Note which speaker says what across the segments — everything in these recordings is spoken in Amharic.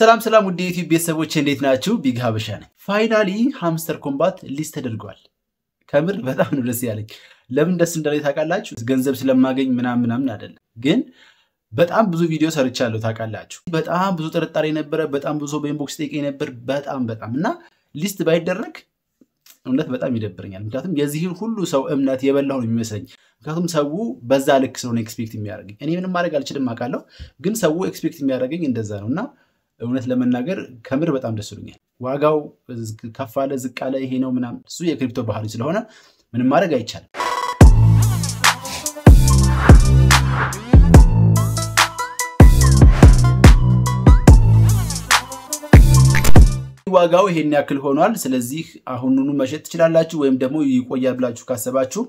Speaker 1: ሰላም ሰላም ውድ የዩቲዩብ ቤተሰቦች እንዴት ናችሁ? ቢግ ሀበሻ ነኝ። finally Hamster Kombat list ተደርጓል። ከምር በጣም ነው ደስ ያለኝ። ለምን ደስ እንዳለኝ ታውቃላችሁ? ገንዘብ ስለማገኝ ምናምን ምናምን አይደለም፣ ግን በጣም ብዙ ቪዲዮ ሰርቻለሁ ታውቃላችሁ። በጣም ብዙ ጥርጣሬ ነበረ። በጣም ብዙ በ inbox ጠይቀኝ ነበር። በጣም በጣም እና list ባይደረግ እውነት በጣም ይደብረኛል። ምክንያቱም የዚህን ሁሉ ሰው እምነት የበላሁ ነው የሚመስለኝ። ምክንያቱም ሰው በዛ ልክ ስለሆነ expect የሚያደርገኝ እኔ ምንም ማድረግ አልችልም አውቃለሁ፣ ግን ሰው expect የሚያደርገኝ እንደዛ ነው እና እውነት ለመናገር ከምር በጣም ደስ ብሎኛል። ዋጋው ከፍ አለ ዝቅ አለ ይሄ ነው ምናምን፣ እሱ የ crypto ባህሪ ስለሆነ ምንም ማድረግ አይቻልም። ዋጋው ይሄን ያክል ሆኗል። ስለዚህ አሁኑኑ መሸጥ ትችላላችሁ፣ ወይም ደግሞ ይቆያል ብላችሁ ካሰባችሁ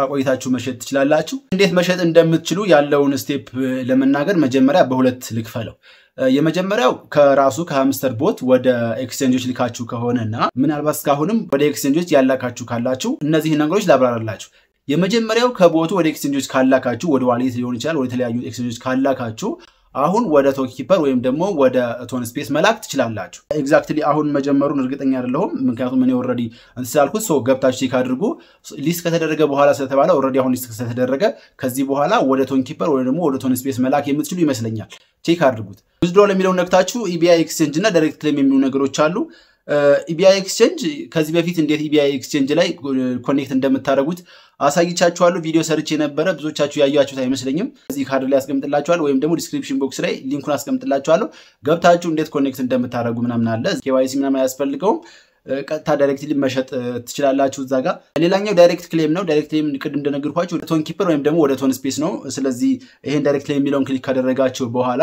Speaker 1: አቆይታችሁ መሸጥ ትችላላችሁ። እንዴት መሸጥ እንደምትችሉ ያለውን step ለመናገር መጀመሪያ በሁለት ልክፈለው። የመጀመሪያው ከራሱ ከ Hamster bot ወደ exchange ኦች ልካችሁ ከሆነና ምናልባት እስካሁንም ወደ exchange ኦች ያላካችሁ ካላችሁ እነዚህ ነገሮች ላብራራላችሁ። የመጀመሪያው ከ bot ኡ ወደ exchange ኦች ካላካችሁ ወደ wallet ሊሆን ይችላል፣ ወደ ተለያዩ exchange ኦች ካላካችሁ አሁን ወደ Tonkeeper ወይም ደግሞ ወደ Ton Space መላክ ትችላላችሁ። exactly አሁን መጀመሩን እርግጠኛ አይደለሁም፣ ምክንያቱም እኔ already ስለላኩት so ገብታችሁ check አድርጉ። list ከተደረገ በኋላ ስለተባለ already አሁን list ስለተደረገ ከዚህ በኋላ ወደ Tonkeeper ወይም ደግሞ ወደ Ton Space መላክ የምትችሉ ይመስለኛል። check አድርጉት። withdraw ለሚለውን ነክታችሁ EBI Exchange እና direct claim የሚሉ ነገሮች አሉ። EBI Exchange ከዚህ በፊት እንዴት EBI Exchange ላይ connect እንደምታደርጉት አሳይቻችኋለሁ። ቪዲዮ ሰርቼ ነበረ ብዙዎቻችሁ ያያችሁት አይመስለኝም። እዚህ ካርድ ላይ አስቀምጥላችኋለሁ ወይም ደግሞ description box ላይ link ኡን አስቀምጥላችኋለሁ። ገብታችሁ እንዴት connect እንደምታደርጉ ምናምን አለ። KYC ምናምን አያስፈልገውም። ቀጥታ directly መሸጥ ትችላላችሁ እዛ ጋር። ሌላኛው direct claim ነው። direct claim ቅድም እንደነገርኳችሁ Tonkeeper ወይም ደግሞ ወደ Ton Space ነው። ስለዚህ ይሄን direct claim የሚለውን click ካደረጋችሁ በኋላ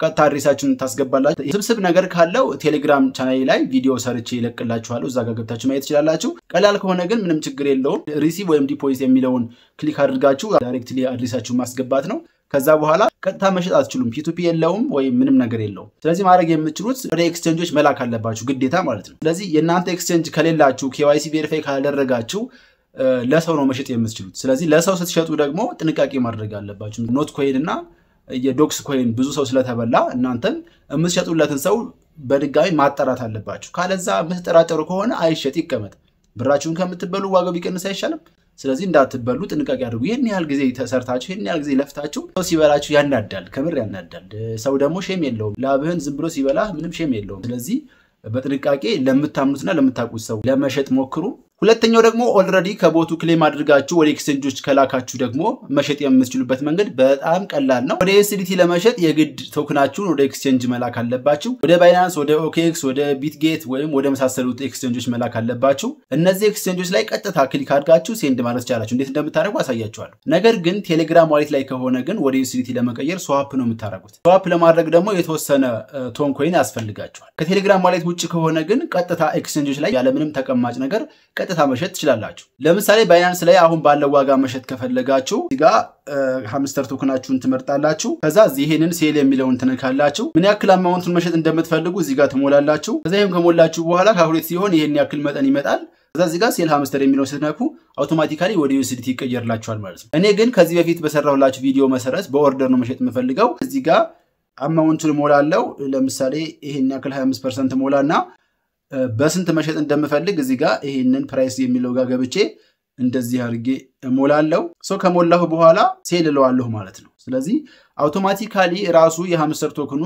Speaker 1: ቀጥታ address ኣችሁን ታስገባላችሁ። ውስብስብ ነገር ካለው ቴሌግራም ቻናሌ ላይ ቪዲዮ ሰርቼ ይለቅላችኋለሁ። እዛ ጋር ገብታችሁ ማየት ትችላላችሁ። ቀላል ከሆነ ግን ምንም ችግር የለውም። receive ወይም deposit የሚለውን click አድርጋችሁ directly address ኣችሁን ማስገባት ነው። ከዛ በኋላ ቀጥታ መሸጥ አትችሉም። P2P የለውም ወይም ምንም ነገር የለውም። ስለዚህ ማድረግ የምትችሉት ወደ ኤክስቼንጆች መላክ አለባችሁ ግዴታ ማለት ነው። ስለዚህ የእናንተ exchange ከሌላችሁ KYC verify ካላደረጋችሁ ለሰው ነው መሸጥ የምትችሉት። ስለዚህ ለሰው ስትሸጡ ደግሞ ጥንቃቄ ማድረግ አለባችሁ። Notcoin እና የ Dogs coin ብዙ ሰው ስለተበላ እናንተን የምትሸጡለትን ሰው በድጋሚ ማጣራት አለባችሁ። ካለዛ የምትጠራጠሩ ከሆነ አይሸጥ ይቀመጥ። ብራችሁን ከምትበሉ ዋጋው ቢቀንስ አይሻልም? ስለዚህ እንዳትበሉ ጥንቃቄ አድርጉ። ይህን ያህል ጊዜ ተሰርታችሁ ይህን ያህል ጊዜ ለፍታችሁ ሰው ሲበላችሁ ያናዳል፣ ከምር ያናዳል። ሰው ደግሞ shame የለውም። ላብህን ዝም ብሎ ሲበላ ምንም shame የለውም። ስለዚህ በጥንቃቄ ለምታምኑትና ለምታውቁት ሰው ለመሸጥ ሞክሩ። ሁለተኛው ደግሞ already ከ bot ኡ claim አድርጋችሁ ወደ exchange ኦች ከላካችሁ ደግሞ መሸጥ የምትችሉበት መንገድ በጣም ቀላል ነው። ወደ USDT ለመሸጥ የግድ token ኣችሁን ወደ exchange መላክ አለባችሁ። ወደ Binance፣ ወደ OKX፣ ወደ Bitget ወይም ወደ መሳሰሉት exchange ኦች መላክ አለባችሁ። እነዚህ exchange ኦች ላይ ቀጥታ click አድርጋችሁ send ማለት ትችላላችሁ። እንዴት እንደምታደርጉ አሳያችኋለሁ። ነገር ግን ቴሌግራም wallet ላይ ከሆነ ግን ወደ USDT ለመቀየር swap ነው የምታደርጉት። swap ለማድረግ ደግሞ የተወሰነ Toncoin ያስፈልጋችኋል። ከቴሌግራም wallet ውጭ ከሆነ ግን ቀጥታ ኤክስቼንጆች ላይ ያለምንም ተቀማጭ ነገር ቀጥታ መሸጥ ትችላላችሁ። ለምሳሌ Binance ላይ አሁን ባለው ዋጋ መሸጥ ከፈለጋችሁ እዚጋ Hamster token ኣችሁን ትመርጣላችሁ። ከዛ ይሄንን sell የሚለውን ትነካላችሁ። ምን ያክል amount ኡን መሸጥ እንደምትፈልጉ እዚጋ ትሞላላችሁ። ከዛ ይህም ከሞላችሁ በኋላ calculate ሲሆን ይሄን ያክል መጠን ይመጣል። ከዛ እዚጋ sell Hamster የሚለውን ስትነኩ automatically ወደ USDT ይቀየርላችኋል ማለት ነው። እኔ ግን ከዚህ በፊት በሰራሁላችሁ ቪዲዮ መሰረት በ order ነው መሸጥ የምፈልገው። እዚጋ amount ኡን እሞላለው። ለምሳሌ ይሄን ያክል 25 percent ሞላና በስንት መሸጥ እንደምፈልግ እዚህ ጋር ይሄንን price የሚለው ጋር ገብቼ እንደዚህ አድርጌ እሞላለሁ። so ከሞላሁ በኋላ sell እለዋለሁ ማለት ነው። ስለዚህ automatically ራሱ የ Hamster token ኑ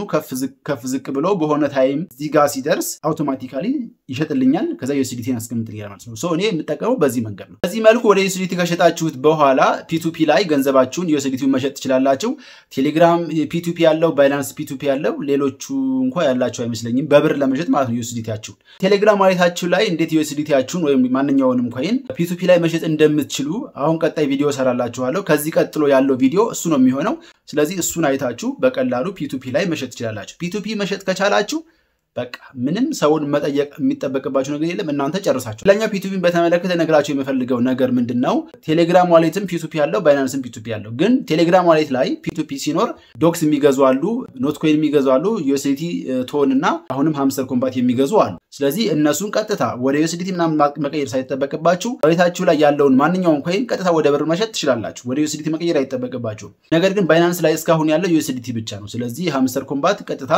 Speaker 1: ከፍ ዝቅ ብሎ በሆነ time እዚህ ጋር ሲደርስ automatically ይሸጥልኛል። ከዛ USDT ን ያስቀምጥልኛል ማለት ነው። እኔ የምጠቀመው በዚህ መንገድ ነው። በዚህ መልኩ ወደ USDT ከሸጣችሁት በኋላ P2P ላይ ገንዘባችሁን USDT ውን መሸጥ ትችላላችሁ። ቴሌግራም P2P ያለው፣ Binance P2P ያለው፣ ሌሎቹ እንኳ ያላቸው አይመስለኝም በብር ለመሸጥ ማለት ነው USDT ያችሁን። ቴሌግራም wallet ኣችሁ ላይ እንዴት USDT ያችሁን ወይም ማንኛውንም coin P2P ላይ መሸጥ እንደምትችሉ አሁን ቀጣይ ቪዲዮ እሰራላችኋለሁ። ከዚህ ቀጥሎ ያለው ቪዲዮ እሱ ነው የሚሆነው። ስለዚህ እሱን አይታችሁ በቀላሉ P2P ላይ መሸጥ ትችላላችሁ። P2P መሸጥ ከቻላችሁ በቃ ምንም ሰውን መጠየቅ የሚጠበቅባችሁ ነገር የለም። እናንተ ጨርሳችሁ። ሌላኛው P2P ን በተመለከተ ልነግራችሁ የምፈልገው ነገር ምንድን ነው? ቴሌግራም wallet ም P2P ያለው Binance ም P2P ያለው፣ ግን ቴሌግራም wallet ላይ P2P ሲኖር Dogs የሚገዙ አሉ፣ Notcoin የሚገዙ አሉ፣ USDT Ton እና አሁንም Hamster Kombat የሚገዙ አሉ። ስለዚህ እነሱን ቀጥታ ወደ USDT ምናምን መቀየር ሳይጠበቅባችሁ wallet ኣችሁ ላይ ያለውን ማንኛውም coin ቀጥታ ወደ ብር መሸጥ ትችላላችሁ። ወደ USDT መቀየር አይጠበቅባችሁም። ነገር ግን Binance ላይ እስካሁን ያለው USDT ብቻ ነው። ስለዚህ Hamster Kombat ቀጥታ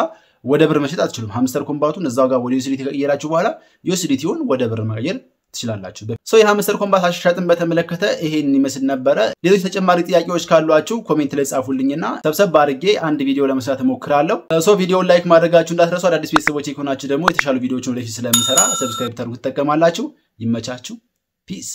Speaker 1: ወደ ብር መሸጥ አትችሉም። Hamster Kombat ኡን እዛው ጋር ወደ USDT ከቀየራችሁ በኋላ USDT ውን ወደ ብር መቀየር ትችላላችሁ። so የ Hamster Kombat አሻሻጥን በተመለከተ ይሄን ይመስል ነበረ። ሌሎች ተጨማሪ ጥያቄዎች ካሏችሁ comment ላይ ጻፉልኝና ሰብሰብ አድርጌ አንድ ቪዲዮ ለመስራት እሞክራለሁ። so ቪዲዮውን like ማድረጋችሁ እንዳትረሱ። አዳዲስ ቤተሰቦች ከሆናችሁ ደግሞ የተሻሉ ቪዲዮዎችን ወደፊት ስለምሰራ subscribe ታደርጉ ትጠቀማላችሁ። ይመቻችሁ። peace